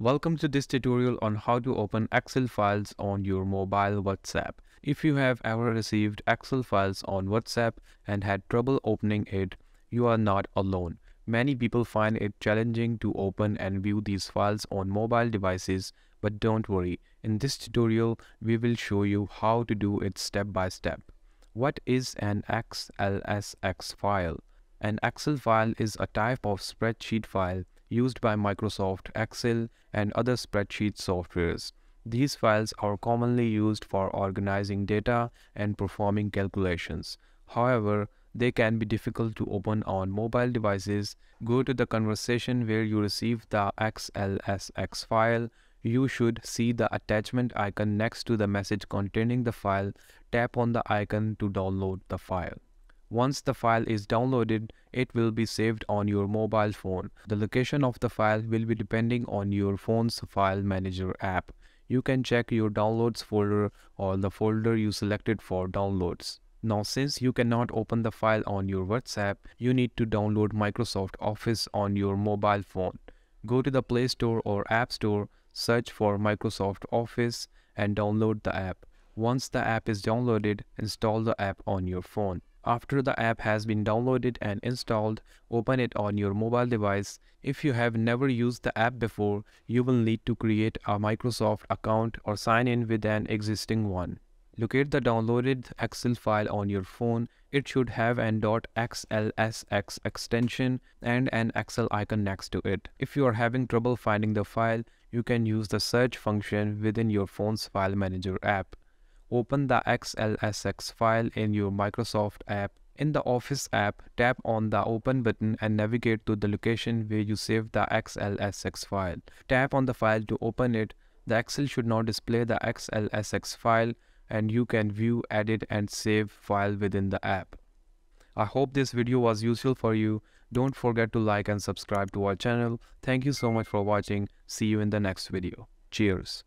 Welcome to this tutorial on how to open Excel files on your mobile WhatsApp. If you have ever received Excel files on WhatsApp and had trouble opening it, you are not alone. Many people find it challenging to open and view these files on mobile devices, but don't worry. In this tutorial, we will show you how to do it step by step. What is an XLSX file? An Excel file is a type of spreadsheet file used by Microsoft Excel and other spreadsheet softwares. These files are commonly used for organizing data and performing calculations. However, they can be difficult to open on mobile devices. Go to the conversation where you receive the XLSX file. You should see the attachment icon next to the message containing the file. Tap on the icon to download the file. Once the file is downloaded, it will be saved on your mobile phone. The location of the file will be depending on your phone's file manager app. You can check your downloads folder or the folder you selected for downloads. Now since you cannot open the file on your WhatsApp, you need to download Microsoft Office on your mobile phone. Go to the Play Store or App Store, search for Microsoft Office and download the app. Once the app is downloaded, install the app on your phone. After the app has been downloaded and installed, open it on your mobile device. If you have never used the app before, you will need to create a Microsoft account or sign in with an existing one. Locate the downloaded Excel file on your phone. It should have an .xlsx extension and an Excel icon next to it. If you are having trouble finding the file, you can use the search function within your phone's file manager app. Open the XLSX file in your Microsoft app. In the Office app, tap on the Open button and navigate to the location where you saved the XLSX file. Tap on the file to open it. The Excel should now display the XLSX file and you can view, edit and save file within the app. I hope this video was useful for you. Don't forget to like and subscribe to our channel. Thank you so much for watching. See you in the next video. Cheers.